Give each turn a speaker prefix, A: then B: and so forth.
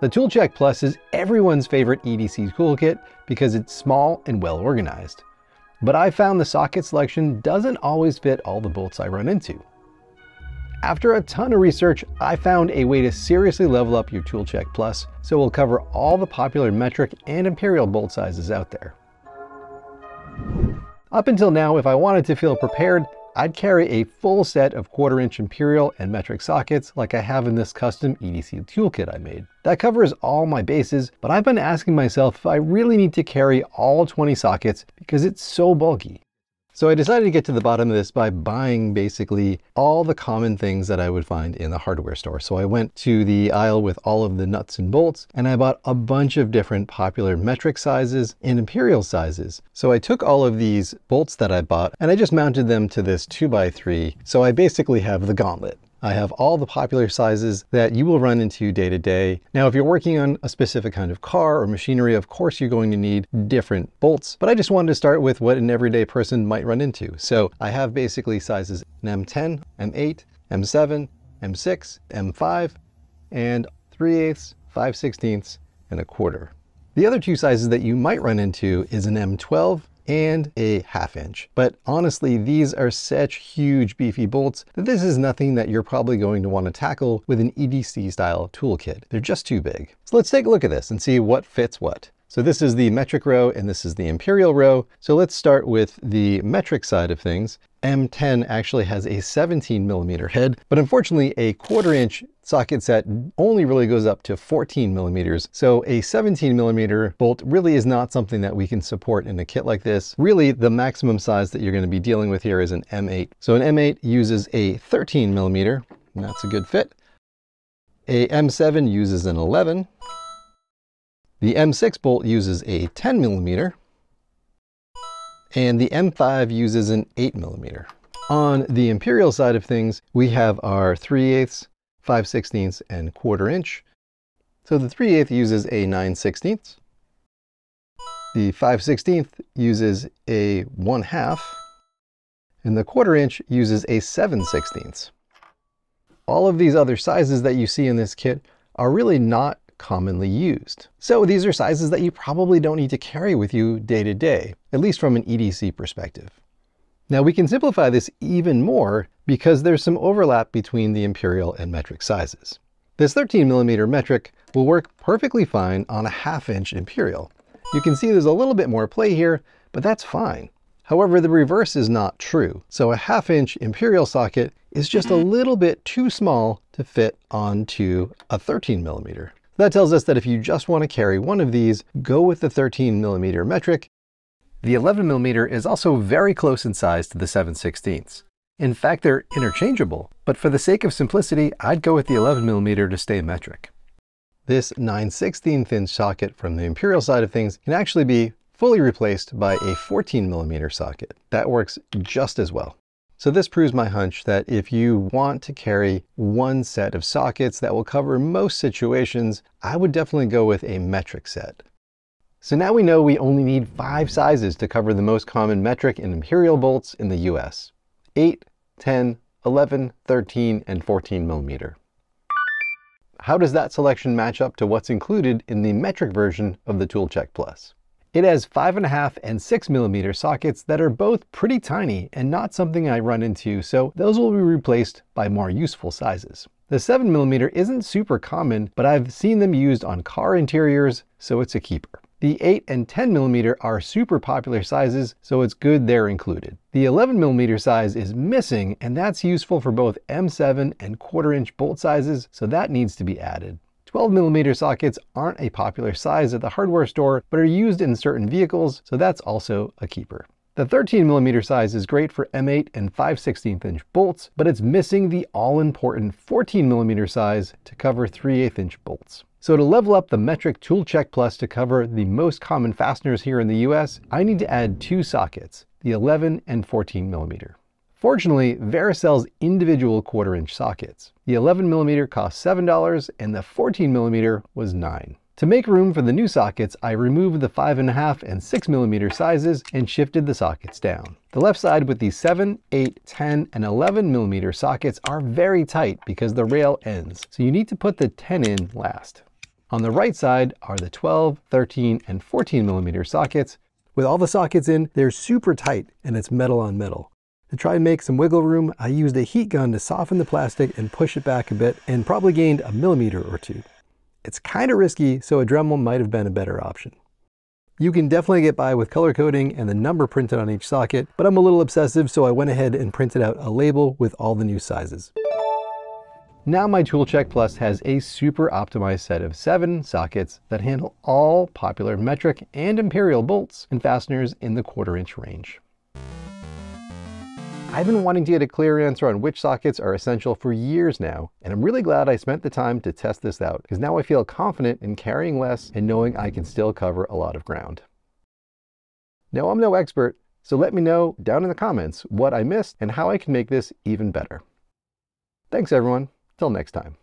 A: The ToolCheck Plus is everyone's favorite EDC toolkit because it's small and well organized. But I found the socket selection doesn't always fit all the bolts I run into. After a ton of research, I found a way to seriously level up your ToolCheck Plus, so we'll cover all the popular metric and imperial bolt sizes out there. Up until now, if I wanted to feel prepared, I'd carry a full set of quarter inch imperial and metric sockets like I have in this custom EDC toolkit I made. That covers all my bases, but I've been asking myself if I really need to carry all 20 sockets because it's so bulky. So I decided to get to the bottom of this by buying basically all the common things that I would find in the hardware store. So I went to the aisle with all of the nuts and bolts and I bought a bunch of different popular metric sizes and imperial sizes. So I took all of these bolts that I bought and I just mounted them to this 2x3. So I basically have the gauntlet. I have all the popular sizes that you will run into day to day. Now, if you're working on a specific kind of car or machinery, of course you're going to need different bolts, but I just wanted to start with what an everyday person might run into. So I have basically sizes M10, M8, M7, M6, M5, and 3 eighths, 5 sixteenths, and a quarter. The other two sizes that you might run into is an M12 and a half inch. But honestly, these are such huge beefy bolts that this is nothing that you're probably going to want to tackle with an EDC style toolkit. They're just too big. So let's take a look at this and see what fits what. So this is the metric row and this is the imperial row. So let's start with the metric side of things. M10 actually has a 17 millimeter head, but unfortunately a quarter inch socket set only really goes up to 14 millimeters. So a 17 millimeter bolt really is not something that we can support in a kit like this. Really the maximum size that you're gonna be dealing with here is an M8. So an M8 uses a 13 millimeter, and that's a good fit. A M7 uses an 11, the M6 bolt uses a 10 millimeter, and the M5 uses an 8 millimeter. On the imperial side of things, we have our 3 eighths, 5 sixteenths, and quarter inch. So the 3 8 uses a 9 sixteenths. The 5 16th uses a 1 half, and the quarter inch uses a 7 sixteenths. All of these other sizes that you see in this kit are really not commonly used. So these are sizes that you probably don't need to carry with you day to day, at least from an EDC perspective. Now we can simplify this even more because there's some overlap between the imperial and metric sizes. This 13 millimeter metric will work perfectly fine on a half inch imperial. You can see there's a little bit more play here, but that's fine. However, the reverse is not true. So a half inch imperial socket is just a little bit too small to fit onto a 13 millimeter. That tells us that if you just want to carry one of these, go with the 13 millimeter metric. The 11 millimeter is also very close in size to the 7 16ths. In fact, they're interchangeable, but for the sake of simplicity, I'd go with the 11 millimeter to stay metric. This 9 16th inch socket from the Imperial side of things can actually be fully replaced by a 14 millimeter socket. That works just as well. So this proves my hunch that if you want to carry one set of sockets that will cover most situations, I would definitely go with a metric set. So now we know we only need five sizes to cover the most common metric and imperial bolts in the US. 8, 10, 11, 13, and 14 millimeter. How does that selection match up to what's included in the metric version of the ToolCheck Plus? It has 5.5 and 6 millimeter sockets that are both pretty tiny and not something I run into, so those will be replaced by more useful sizes. The 7 millimeter isn't super common, but I've seen them used on car interiors, so it's a keeper. The 8 and 10 millimeter are super popular sizes, so it's good they're included. The 11 millimeter size is missing, and that's useful for both M7 and quarter inch bolt sizes, so that needs to be added. 12 millimeter sockets aren't a popular size at the hardware store, but are used in certain vehicles, so that's also a keeper. The 13 millimeter size is great for M8 and 5 16th inch bolts, but it's missing the all-important 14 millimeter size to cover 3 8 inch bolts. So to level up the metric tool check Plus to cover the most common fasteners here in the US, I need to add two sockets, the 11 and 14 millimeter. Fortunately, Wera sells individual quarter inch sockets. The 11mm cost $7 and the 14mm was 9 To make room for the new sockets, I removed the 5.5 and 6mm sizes and shifted the sockets down. The left side with the 7, 8, 10, and 11mm sockets are very tight because the rail ends, so you need to put the 10 in last. On the right side are the 12, 13, and 14 millimeter sockets. With all the sockets in, they're super tight and it's metal on metal. To try and make some wiggle room, I used a heat gun to soften the plastic and push it back a bit and probably gained a millimeter or two. It's kind of risky, so a Dremel might have been a better option. You can definitely get by with color coding and the number printed on each socket, but I'm a little obsessive, so I went ahead and printed out a label with all the new sizes. Now my ToolCheck Plus has a super optimized set of seven sockets that handle all popular metric and imperial bolts and fasteners in the quarter inch range. I've been wanting to get a clear answer on which sockets are essential for years now, and I'm really glad I spent the time to test this out, because now I feel confident in carrying less and knowing I can still cover a lot of ground. Now I'm no expert, so let me know down in the comments what I missed and how I can make this even better. Thanks everyone, till next time.